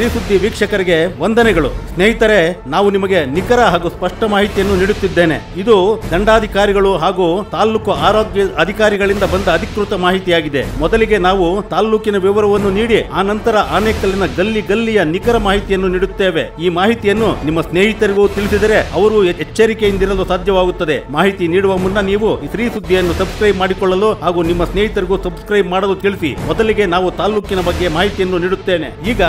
ಶ್ರೀ ಸುದ್ದಿ ವೀಕ್ಷಕರಿಗೆ ವಂದನೆಗಳು. ಸ್ನೇಹಿತರೆ, ನಾವು ನಿಮಗೆ ನಿಖರ ಹಾಗೂ ಸ್ಪಷ್ಟ ಮಾಹಿತಿಯನ್ನು ನೀಡುತ್ತಿದ್ದೇನೆ. ಇದು ದಂಡಾಧಿಕಾರಿಗಳು ಹಾಗೂ ತಾಲ್ಲೂಕು ಆರೋಗ್ಯ ಅಧಿಕಾರಿಗಳಿಂದ ಬಂದ ಅಧಿಕೃತ ಮಾಹಿತಿಯಾಗಿದೆ. ಮೊದಲಿಗೆ ನಾವು ತಾಲೂಕಿನ ವಿವರವನ್ನು ನೀಡಿ, ಆ ನಂತರ ಆನೇಕಲ್ಲಿನ ಗಲ್ಲಿ ಗಲ್ಲಿಯ ನಿಖರ ಮಾಹಿತಿಯನ್ನು ನೀಡುತ್ತೇವೆ. ಈ ಮಾಹಿತಿಯನ್ನು ನಿಮ್ಮ ಸ್ನೇಹಿತರಿಗೂ ತಿಳಿಸಿದರೆ ಅವರು ಎಚ್ಚರಿಕೆಯಿಂದಿರಲು ಸಾಧ್ಯವಾಗುತ್ತದೆ. ಮಾಹಿತಿ ನೀಡುವ ಮುನ್ನ ನೀವು ಈ ಶ್ರೀ ಸುದ್ದಿಯನ್ನು ಸಬ್ಸ್ಕ್ರೈಬ್ ಮಾಡಿಕೊಳ್ಳಲು ಹಾಗೂ ನಿಮ್ಮ ಸ್ನೇಹಿತರಿಗೂ ಸಬ್ಸ್ಕ್ರೈಬ್ ಮಾಡಲು ತಿಳಿಸಿ. ಮೊದಲಿಗೆ ನಾವು ತಾಲೂಕಿನ ಬಗ್ಗೆ ಮಾಹಿತಿಯನ್ನು ನೀಡುತ್ತೇನೆ. ಈಗ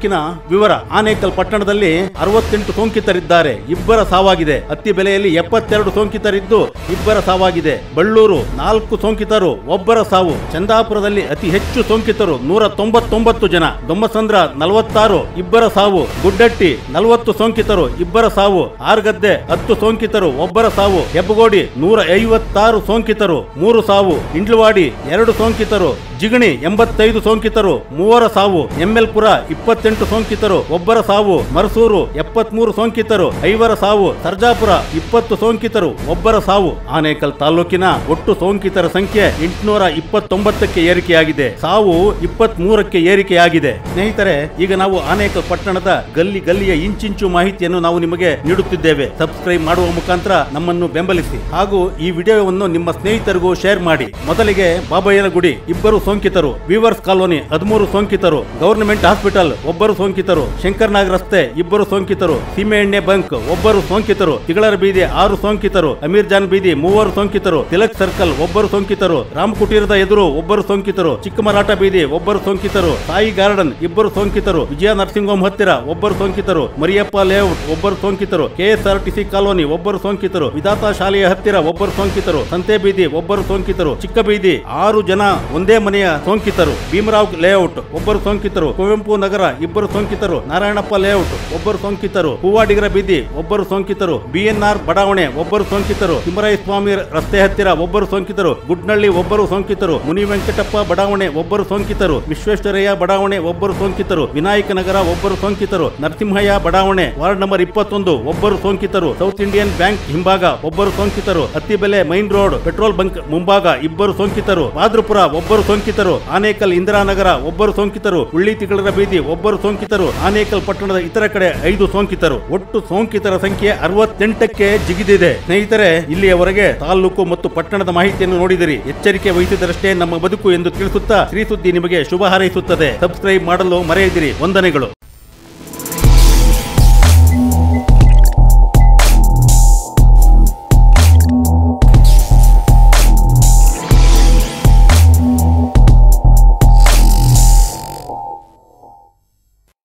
ತಾಲೂಕಿನ ವಿವರ. ಆನೇಕಲ್ ಪಟ್ಟಣದಲ್ಲಿ ಅರವತ್ತೆಂಟು ಸೋಂಕಿತರಿದ್ದಾರೆ. ಇಬ್ಬರ ಸಾವಾಗಿದೆ. ಅತ್ತಿ ಬೆಲೆಯಲ್ಲಿ ಎಪ್ಪತ್ತೆರಡು ಸೋಂಕಿತರಿದ್ದು ಇಬ್ಬರ ಸಾವಾಗಿದೆ. ಬಳ್ಳೂರು ನಾಲ್ಕು ಸೋಂಕಿತರು, ಒಬ್ಬರ ಸಾವು. ಚಂದಾಪುರದಲ್ಲಿ ಅತಿ ಹೆಚ್ಚು ಸೋಂಕಿತರು, ನೂರ ತೊಂಬತ್ತೊಂಬತ್ತು ಜನ. ದೊಮ್ಮಸಂದ್ರ ನಲವತ್ತಾರು, ಇಬ್ಬರ ಸಾವು. ಗುಡ್ಡಟ್ಟಿ ನಲವತ್ತು ಸೋಂಕಿತರು, ಇಬ್ಬರ ಸಾವು. ಆರ್ಗದ್ದೆ ಹತ್ತು ಸೋಂಕಿತರು, ಒಬ್ಬರ ಸಾವು. ಹೆಬ್ಬಗೋಡಿ ನೂರ ಐವತ್ತಾರು ಸೋಂಕಿತರು, ಮೂರು ಸಾವು. ಇಂಡ್ಲವಾಡಿ ಎರಡು ಸೋಂಕಿತರು ಜಿಗಣಿ ಎಂಬತ್ತೈದು ಸೋಂಕಿತರು, ಮೂವರ ಸಾವು ಎಂಎಲ್ಪುರ ಇಪ್ಪತ್ತೆಂಟು ಸೋಂಕಿತರು, ಒಬ್ಬರ ಸಾವು, ಮರಸೂರು ಎಪ್ಪತ್ಮೂರು ಸೋಂಕಿತರು, ಐವರ ಸಾವು, ಸರ್ಜಾಪುರ ಇಪ್ಪತ್ತು ಸೋಂಕಿತರು, ಒಬ್ಬರ ಸಾವು. ಆನೇಕಲ್ ತಾಲೂಕಿನ ಒಟ್ಟು ಸೋಂಕಿತರ ಸಂಖ್ಯೆ ಎಂಟುನೂರ ಇಪ್ಪತ್ತೊಂಬತ್ತಕ್ಕೆ ಏರಿಕೆಯಾಗಿದೆ. ಸಾವು ಇಪ್ಪತ್ತ್ ಮೂರಕ್ಕೆ ಏರಿಕೆಯಾಗಿದೆ. ಸ್ನೇಹಿತರೆ, ಈಗ ನಾವು ಆನೇಕಲ್ ಪಟ್ಟಣದ ಗಲ್ಲಿ ಗಲ್ಲಿಯ ಇಂಚಿಂಚು ಮಾಹಿತಿಯನ್ನು ನಾವು ನಿಮಗೆ ನೀಡುತ್ತಿದ್ದೇವೆ. ಸಬ್ಸ್ಕ್ರೈಬ್ ಮಾಡುವ ಮುಖಾಂತರ ನಮ್ಮನ್ನು ಬೆಂಬಲಿಸಿ. ಹಾಗೂ ಈ ವಿಡಿಯೋವನ್ನು ನಿಮ್ಮ ಸ್ನೇಹಿತರಿಗೂ ಶೇರ್ ಮಾಡಿ. ಮೊದಲಿಗೆ ಬಾಬಯ್ಯನ ಗುಡಿ ಇಬ್ಬರು ಸೋಂಕಿತರು ವಿವರ್ಸ್ ಕಾಲೋನಿ ಹದಿಮೂರು ಸೋಂಕಿತರು ಗವರ್ನಮೆಂಟ್ ಹಾಸ್ಪಿಟಲ್ ಒಬ್ಬರು ಸೋಂಕಿತರು ಶಂಕರ್ನಾಗ್ ರಸ್ತೆ ಇಬ್ಬರು ಸೋಂಕಿತರು ಸೀಮೆ ಎಣ್ಣೆ ಬಂಕ್ ಒಬ್ಬರು ಸೋಂಕಿತರು ತಿಗಳರ ಬೀದಿ ಆರು ಸೋಂಕಿತರು ಅಮೀರ್ ಜಾನ್ ಬೀದಿ ಮೂವರು ಸೋಂಕಿತರು ತಿಲಕ್ ಸರ್ಕಲ್ ಒಬ್ಬರು ಸೋಂಕಿತರು ರಾಮ್ ಕುಟೀರದ ಎದುರು ಒಬ್ಬರು ಸೋಂಕಿತರು ಚಿಕ್ಕಮರಾಟ ಬೀದಿ ಒಬ್ಬರು ಸೋಂಕಿತರು ಸಾಯಿ ಗಾರ್ಡನ್ ಇಬ್ಬರು ಸೋಂಕಿತರು ವಿಜಯ ನರ್ಸಿಂಗ್ ಹೋಮ್ ಹತ್ತಿರ ಒಬ್ಬರು ಸೋಂಕಿತರು ಮರಿಯಪ್ಪ ಲೇಔಟ್ ಒಬ್ಬರು ಸೋಂಕಿತರು ಕೆಎಸ್ಆರ್ಟಿಸಿ ಕಾಲೋನಿ ಒಬ್ಬರು ಸೋಂಕಿತರು ವಿಧಾತ ಶಾಲೆಯ ಹತ್ತಿರ ಒಬ್ಬರು ಸೋಂಕಿತರು ಸಂತೆ ಬೀದಿ ಒಬ್ಬರು ಸೋಂಕಿತರು ಚಿಕ್ಕ ಬೀದಿ ಆರು ಜನ ಒಂದೇ ಮನೆಯ ಸೋಂಕಿತರು ಭೀಮರಾವ್ ಲೇಔಟ್ ಒಬ್ಬರು ಸೋಂಕಿತರು ಕುವೆಂಪು ನಗರ ಇಬ್ಬರು ಸೋಂಕಿತರು ನಾರಾಯಣಪ್ಪ ಲೇಔಟ್ ಒಬ್ಬರು ಸೋಂಕಿತರು ಹೂವಾಡಿಗರ ಬೀದಿ ಒಬ್ಬರು ಸೋಂಕಿತರು ಬಿಎನ್ಆರ್ ಬಡಾವಣೆ ಒಬ್ಬರು ಸೋಂಕಿತರು ತಿಮ್ಮರಾಯಸ್ವಾಮಿ ರಸ್ತೆ ಹತ್ತಿರ ಒಬ್ಬರು ಸೋಂಕಿತರು ಗುಡ್ನಳ್ಳಿ ಒಬ್ಬರು ಸೋಂಕಿತರು ಮುನಿ ವೆಂಕಟಪ್ಪ ಬಡಾವಣೆ ಒಬ್ಬರು ಸೋಂಕಿತರು ವಿಶ್ವೇಶ್ವರಯ್ಯ ಬಡಾವಣೆ ಒಬ್ಬರು ಸೋಂಕಿತರು ವಿನಾಯಕ ನಗರ ಒಬ್ಬರು ಸೋಂಕಿತರು ನರಸಿಂಹಯ್ಯ ಬಡಾವಣೆ ವಾರ್ಡ್ ನಂಬರ್ ಇಪ್ಪತ್ತೊಂದು ಒಬ್ಬರು ಸೋಂಕಿತರು ಸೌತ್ ಇಂಡಿಯನ್ ಬ್ಯಾಂಕ್ ಹಿಂಭಾಗ ಒಬ್ಬರು ಸೋಂಕಿತರು Hattibele main road petrol bunk ಮುಂಭಾಗ ಇಬ್ಬರು ಸೋಂಕಿತರು ಬಾದ್ರಪುರ ಒಬ್ಬರು ಸೋಂಕಿತರು ಆನೇಕಲ್ ಇಂದಿರಾನಗರ ಒಬ್ಬರು ಸೋಂಕಿತರು. ಉಳ್ಳಿ ತಿಗಳರ ಬೀದಿ ಒಬ್ಬರು ಸೋಂಕಿತರು. ಆನೇಕಲ್ ಪಟ್ಟಣದ ಇತರ ಕಡೆ ಐದು ಸೋಂಕಿತರು. ಒಟ್ಟು ಸೋಂಕಿತರ ಸಂಖ್ಯೆ ಅರವತ್ತೆಂಟಕ್ಕೆ ಜಿಗಿದಿದೆ. ಸ್ನೇಹಿತರೆ, ಇಲ್ಲಿಯವರೆಗೆ ತಾಲೂಕು ಮತ್ತು ಪಟ್ಟಣದ ಮಾಹಿತಿಯನ್ನು ನೋಡಿದಿರಿ. ಎಚ್ಚರಿಕೆ ವಹಿಸಿದರಷ್ಟೇ ನಮ್ಮ ಬದುಕು ಎಂದು ತಿಳಿಸುತ್ತಾ ಶ್ರೀ ಸುದ್ದಿ ನಿಮಗೆ ಶುಭ ಹಾರೈಸುತ್ತದೆ. ಸಬ್ಸ್ಕ್ರೈಬ್ ಮಾಡಲು ಮರೆಯದಿರಿ. ವಂದನೆಗಳು.